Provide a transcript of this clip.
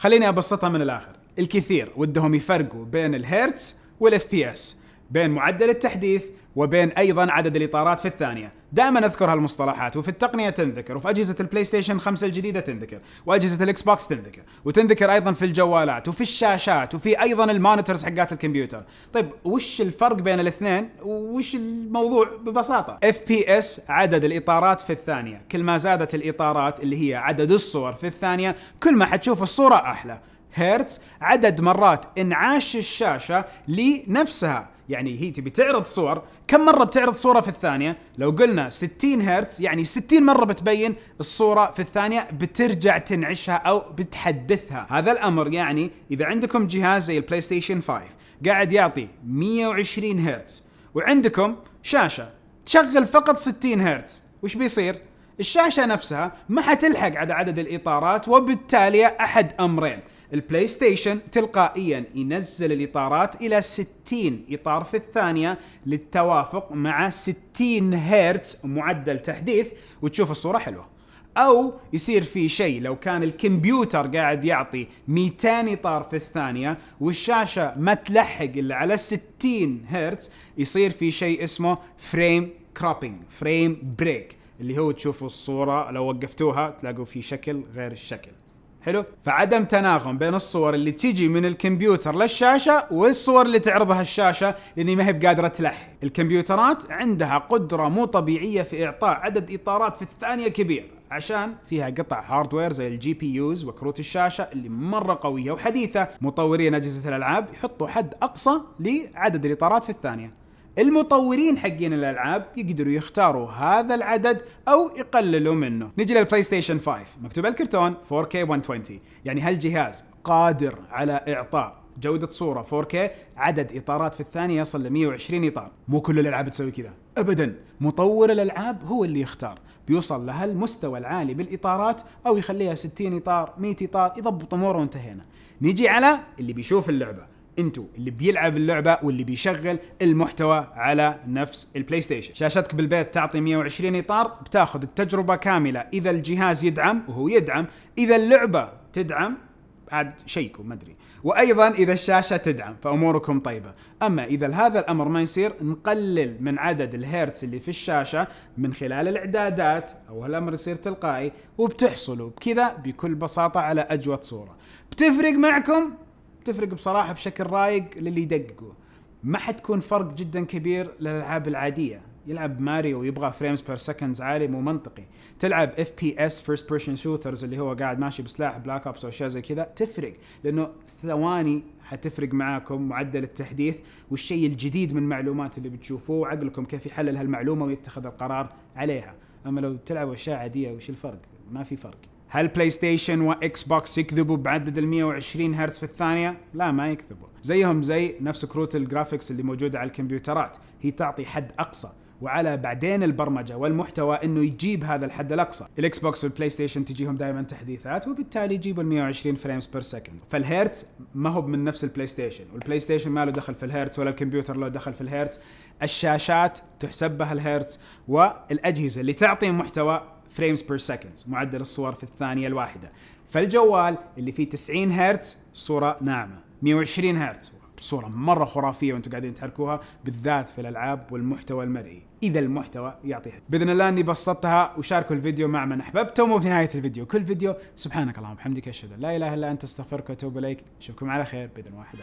خليني أبسطها من الآخر. الكثير ودهم يفرقوا بين الهيرتز وال FPS بين معدل التحديث وبين أيضا عدد الإطارات في الثانية. دائما أذكر هالمصطلحات وفي التقنية تنذكر وفي أجهزة البلاي ستيشن 5 الجديدة تنذكر وأجهزة الإكس بوكس تنذكر وتنذكر أيضا في الجوالات وفي الشاشات وفي أيضا ال monitors حقات الكمبيوتر. طيب وش الفرق بين الاثنين؟ وش الموضوع ببساطة؟ FPS عدد الإطارات في الثانية. كل ما زادت الإطارات اللي هي عدد الصور في الثانية كل ما حتشوف الصورة أحلى. هرتز عدد مرات إنعاش الشاشة لنفسها. يعني هي تبي تعرض صور. كم مرة بتعرض صورة في الثانية؟ لو قلنا 60 هرتز يعني 60 مرة بتبين الصورة في الثانية بترجع تنعشها أو بتحدثها. هذا الأمر يعني إذا عندكم جهاز زي البلاي ستيشن 5 قاعد يعطي 120 هرتز وعندكم شاشة تشغل فقط 60 هرتز وش بيصير؟ الشاشة نفسها ما حتلحق على عدد الإطارات وبالتالي أحد أمرين. البلاي ستيشن تلقائيا ينزل الإطارات إلى 60 إطار في الثانية للتوافق مع 60 هرتز معدل تحديث وتشوف الصورة حلوة. أو يصير في شيء لو كان الكمبيوتر قاعد يعطي 200 إطار في الثانية والشاشة ما تلحق إلا على 60 هرتز يصير في شيء اسمه frame dropping frame break اللي هو تشوفوا الصورة لو وقفتوها تلاقوا في شكل غير الشكل. حلو؟ فعدم تناغم بين الصور اللي تجي من الكمبيوتر للشاشة والصور اللي تعرضها الشاشة لأني ما هي بقادرة تلحق. الكمبيوترات عندها قدرة مو طبيعية في إعطاء عدد إطارات في الثانية كبير عشان فيها قطع hardware زي ال GPUs وكروت الشاشة اللي مرة قوية وحديثة. مطورين أجهزة الألعاب يحطوا حد أقصى لعدد الإطارات في الثانية. المطورين حقين الألعاب يقدروا يختاروا هذا العدد أو يقللوا منه. نجي للبلاي ستيشن 5 مكتوب الكرتون 4K 120 يعني هالجهاز قادر على إعطاء جودة صورة 4K عدد إطارات في الثانية يصل ل 120 إطار. مو كل الألعاب تسوي كذا. أبدا. مطور الألعاب هو اللي يختار. بيوصل لهالمستوى العالي بالإطارات أو يخليها 60 إطار 100 إطار يضبط أموره وانتهينا. نيجي على اللي بيشوف اللعبة. انتو اللي بيلعب اللعبة واللي بيشغل المحتوى على نفس البلاي ستيشن شاشتك بالبيت تعطي 120 إطار بتاخذ التجربة كاملة. إذا الجهاز يدعم وهو يدعم إذا اللعبة تدعم عاد شيكوا ما أدري. وأيضا إذا الشاشة تدعم فأموركم طيبة. أما إذا هذا الأمر ما يصير نقلل من عدد الهيرتز اللي في الشاشة من خلال الإعدادات. أو الامر يصير تلقائي وبتحصلوا. بكذا بكل بساطة على أجود صورة. بتفرق معكم؟ تفرق بصراحة بشكل رايق للي يدققوا ما حتكون فرق جدا كبير للألعاب العادية. يلعب ماريو ويبغى frames per seconds عالي مو منطقي. تلعب FPS first person shooters اللي هو قاعد ماشي بسلاح Black Ops أو أشياء زي كذا تفرق. لأنه ثواني حتفرق معاكم معدل التحديث والشيء الجديد من معلومات اللي بتشوفوه وعقلكم كيف يحلل هالمعلومة ويتخذ القرار عليها. أما لو تلعبوا أشياء عادية وش الفرق؟ ما في فرق. هل بلاي ستيشن واكس بوكس يكذبوا بعدد ال 120 هرتز في الثانية؟ لا ما يكذبوا، زيهم زي نفس كروت ال graphics اللي موجودة على الكمبيوترات، هي تعطي حد أقصى. وعلى بعدين البرمجة والمحتوى إنه يجيب هذا الحد الأقصى، الاكس بوكس والبلاي ستيشن تجيهم دائما تحديثات وبالتالي يجيبوا ال 120 frames per second، فالهيرتز ما هو من نفس البلاي ستيشن، والبلاي ستيشن ما له دخل في الهيرتز ولا الكمبيوتر له دخل في الهيرتز، الشاشات تحسب بها الهيرتز والأجهزة اللي تعطي محتوى frames per second معدل الصور في الثانية الواحدة. فالجوال اللي فيه 90 هرتز صورة ناعمة. 120 هرتز صورة مرة خرافية وأنتم قاعدين تحركوها بالذات في الألعاب والمحتوى المرئي، إذا المحتوى يعطي حد. بإذن الله إني بسطتها وشاركوا الفيديو مع من أحببتم وفي نهاية الفيديو. كل فيديو سبحانك اللهم وبحمدك أشهد أن لا إله إلا أنت أستغفرك وأتوب إليك، أشوفكم على خير بإذن واحدة.